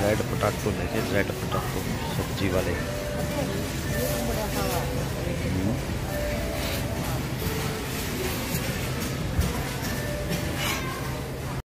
Red potato लेके red potato सब्ज़ी वाले।